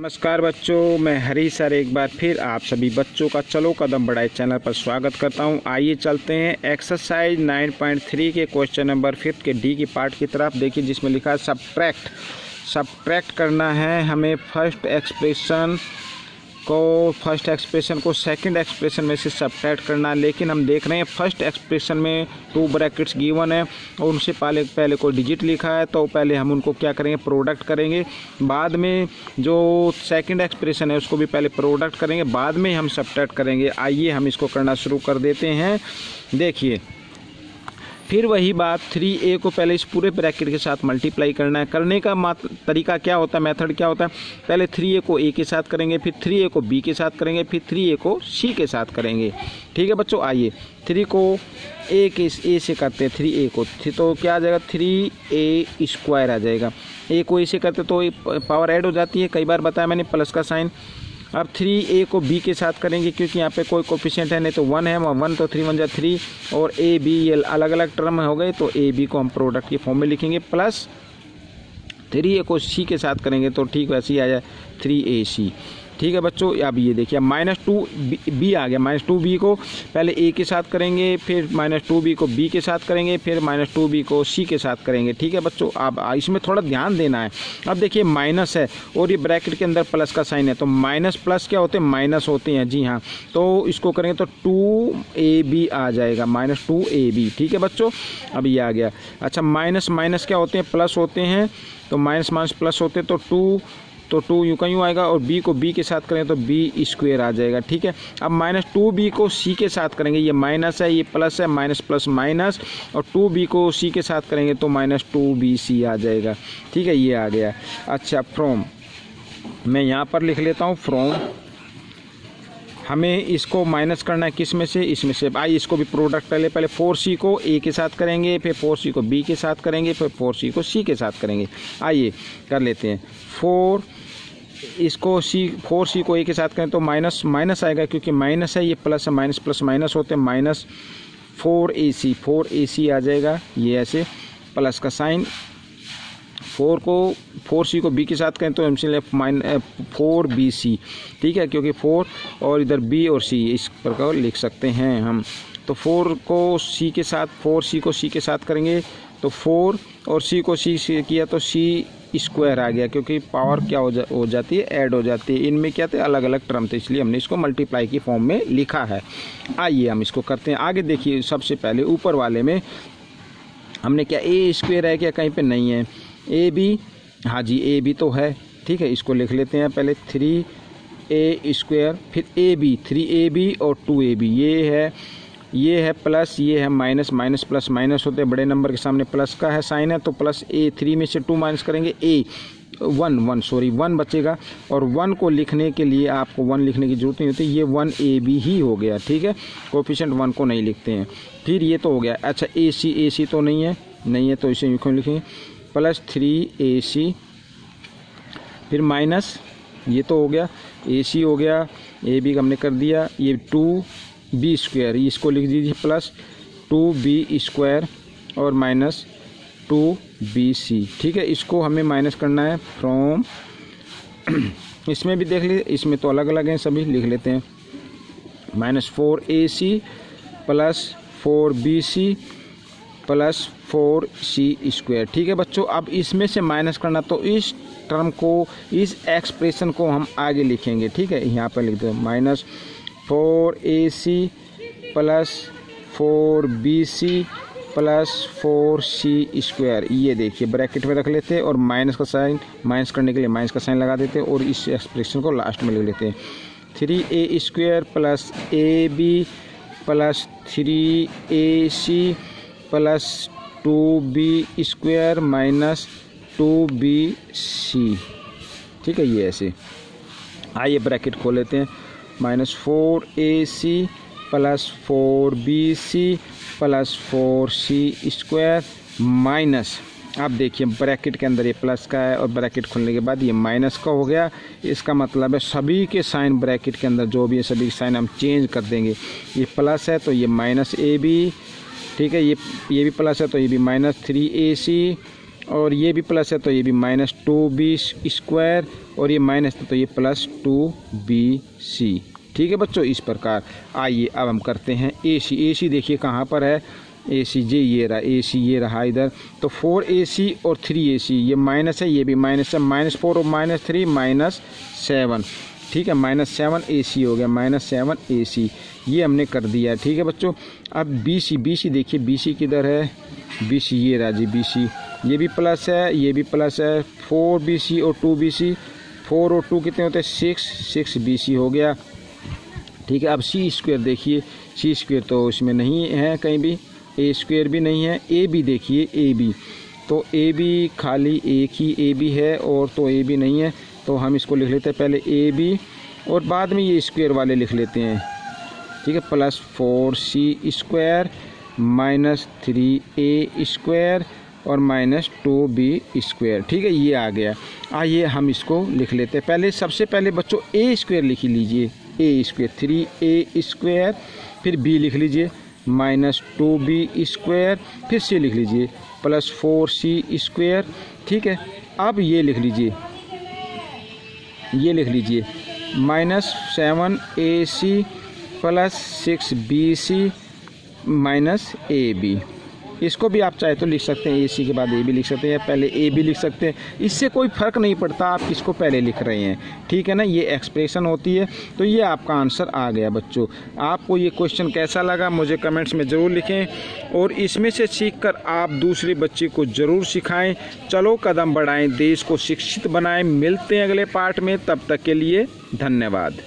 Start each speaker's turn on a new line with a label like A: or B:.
A: नमस्कार बच्चों, मैं हरी सर एक बार फिर आप सभी बच्चों का चलो कदम बढ़ाए चैनल पर स्वागत करता हूँ। आइए चलते हैं एक्सरसाइज 9.3 के क्वेश्चन नंबर फिफ्थ के डी की पार्ट की तरफ़। देखिए जिसमें लिखा है सब्ट्रैक्ट सब्ट्रैक्ट करना है हमें फ़र्स्ट एक्सप्रेशन को फ़र्स्ट एक्सप्रेशन को सेकंड एक्सप्रेशन में से सब्ट्रैक्ट करना है लेकिन हम देख रहे हैं फ़र्स्ट एक्सप्रेशन में टू ब्रैकेट्स गिवन है, और उनसे पहले पहले कोई डिजिट लिखा है तो पहले हम उनको क्या करेंगे प्रोडक्ट करेंगे। बाद में जो सेकंड एक्सप्रेशन है, उसको भी पहले प्रोडक्ट करेंगे, बाद में हम सब्ट्रैक्ट करेंगे। आइए हम इसको करना शुरू कर देते हैं। देखिए फिर वही बात थ्री ए को पहले इस पूरे ब्रैकेट के साथ मल्टीप्लाई करना है। करने का तरीका क्या होता है मेथड क्या होता है? पहले थ्री ए को ए के साथ करेंगे, फिर थ्री ए को बी के साथ करेंगे, फिर थ्री ए को सी के साथ करेंगे। ठीक है बच्चों, आइए। थ्री को ए के ए से करते हैं थ्री ए को। तो क्या आ जाएगा? थ्री ए स्क्वायर आ जाएगा। ए को ए से करते तो पावर ऐड हो जाती है। कई बार बताया मैंने प्लस का साइन अब थ्री ए को बी के साथ करेंगे क्योंकि यहाँ पे कोई कोफिशेंट है नहीं तो वन है वन तो थ्री वन जा थ्री और ए बी ये अलग अलग टर्म हो गए तो ए बी को हम प्रोडक्ट के फॉर्म में लिखेंगे प्लस थ्री ए को सी के साथ करेंगे तो ठीक वैसे ही आ जाए थ्री ए सी ठीक है बच्चों, अब ये देखिए माइनस टू बी आ गया। माइनस टू बी को पहले ए के साथ करेंगे, फिर माइनस टू बी को बी के साथ करेंगे, फिर माइनस टू बी को सी के साथ करेंगे। ठीक है बच्चों, अब इसमें थोड़ा ध्यान देना है। अब देखिए माइनस है और ये ब्रैकेट के अंदर प्लस का साइन है। तो माइनस प्लस क्या होते हैं? माइनस होते हैं, जी हाँ। तो इसको करेंगे तो टू ए बी आ जाएगा। माइनस टू ए बी ठीक है बच्चों? अब ये आ गया। अच्छा माइनस माइनस क्या होते हैं? प्लस होते हैं। तो माइनस माइनस प्लस होते तो टू तो टू यू का यूँ आएगा और बी को बी के साथ करेंगे तो बी स्क्वेयर आ जाएगा, ठीक है? अब माइनस टू बी को सी के साथ करेंगे, ये माइनस है, ये प्लस है, माइनस प्लस माइनस, और टू बी को सी के साथ करेंगे तो माइनस टू बी सी आ जाएगा, ठीक है? ये आ गया। अच्छा फ्रॉम मैं यहाँ पर लिख लेता हूँ फ्रॉम हमें इसको माइनस करना है किसमें से? इसमें से। आइए, इसको भी प्रोडक्ट पहले पहले फोर सी को ए के साथ करेंगे, फिर फोर सी को बी के साथ करेंगे, फिर फोर सी को सी के साथ करेंगे। आइए, कर लेते हैं। फोर इसको सी फोर सी को ए के साथ करें तो माइनस माइनस आएगा क्योंकि माइनस है, ये प्लस है माइनस प्लस माइनस होते हैं minus four A C four A C आ जाएगा, ये ऐसे प्लस का साइन फोर को फोर सी को बी के साथ करें तो M C minus four B C ठीक है, क्योंकि फोर और इधर बी और सी इस प्रकार लिख सकते हैं हम तो फोर को सी के साथ फोर सी को सी के साथ करेंगे तो फोर और सी को सी से किया तो सी स्क्वायर आ गया क्योंकि पावर क्या हो, जा, हो जाती है? ऐड हो जाती है। इनमें क्या थे? अलग अलग टर्म थे इसलिए हमने इसको मल्टीप्लाई की फॉर्म में लिखा है। आइए हम इसको करते हैं। आगे देखिए सबसे पहले ऊपर वाले में हमने क्या ए स्क्वेयर है क्या? कहीं पे नहीं है। ए बी हाँ जी ए बी तो है। ठीक है इसको लिख लेते हैं पहले। थ्री ए स्क्वेयर फिर A B three A B और टू ए बी ये है ये है प्लस, ये है माइनस माइनस प्लस, माइनस होते हैं। बड़े नंबर के सामने प्लस का है, साइन है तो प्लस ए, थ्री में से टू माइनस करेंगे A. One one, sorry, one बचेगा। और वन को लिखने के लिए आपको वन लिखने की ज़रूरत नहीं होती, ये वन ए, बी ही हो गया, ठीक है? कोफिशेंट वन को नहीं लिखते हैं। फिर ये तो हो गया। अच्छा ए, सी ए, सी तो नहीं है। नहीं है तो इसे क्यों लिखेंगे? Plus three, A, C. फिर माइनस, ये तो हो गया। ए, सी हो गया। ए, बी हमने कर दिया। ये टू बी स्क्वायर इसको लिख दीजिए प्लस टू बी स्क्वायर और माइनस टू बी सी ठीक है, इसको हमें माइनस करना है फ्रॉम इसमें भी देख लीजिए, इसमें तो अलग अलग हैं, सभी लिख लेते हैं। Minus four A C plus four B C plus four C square ठीक है बच्चों, अब इसमें से माइनस करना तो इस टर्म को, इस एक्सप्रेशन को हम आगे लिखेंगे। ठीक है, यहाँ पर लिख दो minus four A C plus four B C plus four C square. ये देखिए, ब्रैकेट में रख लेते हैं और माइनस का साइन, माइनस करने के लिए माइनस का साइन लगा देते हैं और इस एक्सप्रेशन को लास्ट में लिख लेते हैं। Three A square plus A B plus three A C plus two B square minus two B C. ठीक है, ये ऐसे। आइए ब्रैकेट खोल लेते हैं। Minus four A C plus four B C plus four C square minus आप देखिए ब्रैकेट के अंदर ये प्लस का है और ब्रैकेट खुलने के बाद ये माइनस का हो गया। इसका मतलब है सभी के साइन ब्रैकेट के अंदर जो भी है, सभी के साइन हम चेंज कर देंगे। ये प्लस है तो ये माइनस ए बी ठीक है? ये ये भी प्लस है तो ये भी माइनस थ्री ए सी और ये भी प्लस है तो ये भी माइनस टू बी स्क्वायर और ये माइनस तो ये प्लस टू बी सी ठीक है बच्चों, इस प्रकार। आइए, अब हम करते हैं ए सी ए सी देखिए कहाँ पर है। ए सी जे ये रहा। ए सी ये रहा इधर। तो फोर ए सी और थ्री ए सी ये माइनस है, ये भी माइनस है। माइनस फोर और माइनस थ्री माइनस सेवन ठीक है माइनस सेवन ए सी हो गया। माइनस सेवन ए सी ये हमने कर दिया ठीक है बच्चों, अब बी सी बी सी देखिए बी सी किधर है? बी सी ये रहा जी बी सी ये भी प्लस है, ये भी प्लस है। फोर बी सी और टू बी सी फोर और टू कितने होते हैं? सिक्स सिक्स बी सी हो गया। ठीक है? अब सी स्क्वेयर देखिए। सी स्क्वेयर तो इसमें नहीं है कहीं भी। ए स्क्वेयर भी नहीं है। ए बी देखिए ए बी तो ए बी खाली एक ही ए बी है और तो ए बी नहीं है। तो हम इसको लिख लेते हैं पहले ए बी और बाद में ये स्क्वेयर वाले लिख लेते हैं। ठीक है? Plus four C square minus three A square और माइनस टू बी स्क्वायर ठीक है? ये आ गया। आइए हम इसको लिख लेते हैं। पहले, सबसे पहले बच्चों ए स्क्वायर लिख लीजिए। A square three A square, फिर बी लिख लीजिए, माइनस टू बी स्क्वायर, फिर सी लिख लीजिए, प्लस फोर सी स्क्वायर, ठीक है? अब ये लिख लीजिए, ये लिख लीजिए, minus seven A C plus six B C minus A B. इसको भी आप चाहे तो लिख सकते हैं ए सी के बाद ए भी लिख सकते हैं, पहले ए भी लिख सकते हैं। इससे कोई फ़र्क नहीं पड़ता आप किसको पहले लिख रहे हैं। ठीक है ना? ये एक्सप्रेशन होती है। तो ये आपका आंसर आ गया बच्चों। आपको ये क्वेश्चन कैसा लगा? मुझे कमेंट्स में ज़रूर लिखें और इसमें से सीख आप दूसरे बच्चे को ज़रूर सिखाएँ। चलो कदम बढ़ाएँ, देश को शिक्षित बनाएँ। मिलते हैं अगले पार्ट में। तब तक के लिए धन्यवाद।